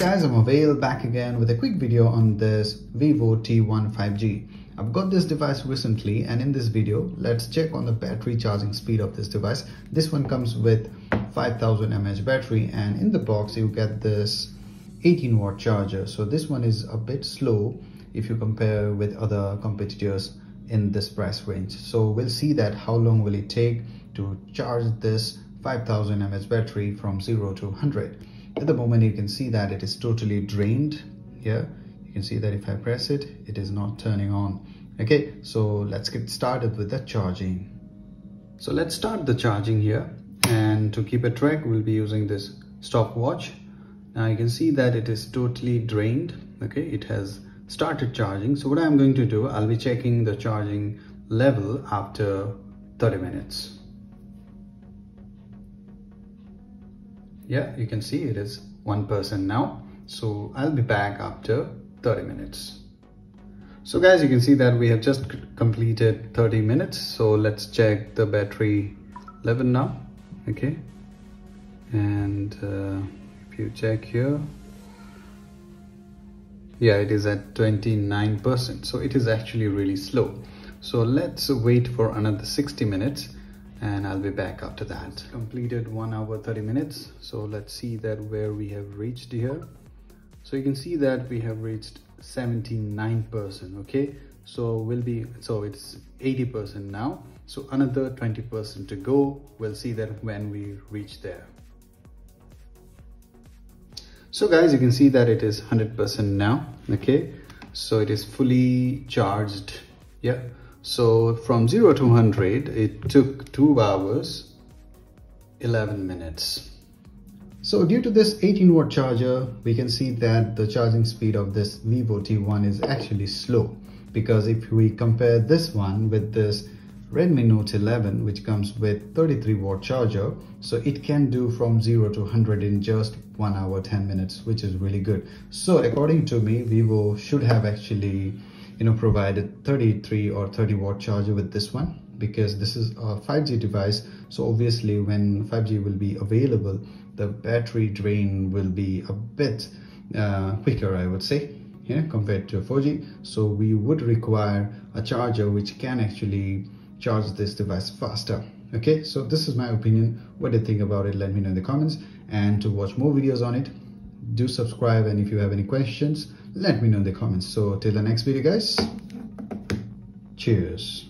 guys, I'm Habil back again with a quick video on this Vivo T1 5G. I've got this device recently and in this video, let's check on the battery charging speed of this device. This one comes with 5000 mAh battery and in the box you get this 18 watt charger. So this one is a bit slow if you compare with other competitors in this price range. So we'll see that how long will it take to charge this 5000 mAh battery from 0 to 100 at the moment you can see that it is totally drained here. You can see that if I press it it is not turning on. Okay so let's get started with the charging. So let's start the charging here. And to keep a track we'll be using this stopwatch. Now you can see that it is totally drained. Okay it has started charging. So what I'm going to do I'll be checking the charging level after 30 minutes yeah you can see it is one person now. So I'll be back after 30 minutes. So guys you can see that we have just completed 30 minutes. So let's check the battery level now. Okay. And uh, if you check here. Yeah it is at 29 percent. So it is actually really slow. So let's wait for another 60 minutes and I'll be back after that. Completed one hour 30 minutes. So let's see that where we have reached here. So you can see that we have reached 79%, okay? So we'll be, so it's 80% now. So another 20% to go. We'll see that when we reach there. So guys, you can see that it is 100% now, okay? So it is fully charged, yeah. So from 0 to 100, it took 2 hours, 11 minutes. So due to this 18 watt charger, we can see that the charging speed of this Vivo T1 is actually slow. Because if we compare this one with this Redmi Note 11, which comes with 33 watt charger, so it can do from 0 to 100 in just 1 hour 10 minutes, which is really good. So according to me, Vivo should have actually you know provided 33 or 30 watt charger with this one because this is a 5G device. So obviously when 5G will be available the battery drain will be a bit uh, quicker I would say yeah, compared to 4G so we would require a charger which can actually charge this device faster okay? So this is my opinion. What do you think about it? Let me know in the comments. And to watch more videos on it do subscribe. And if you have any questions let me know in the comments. So till the next video guys. Cheers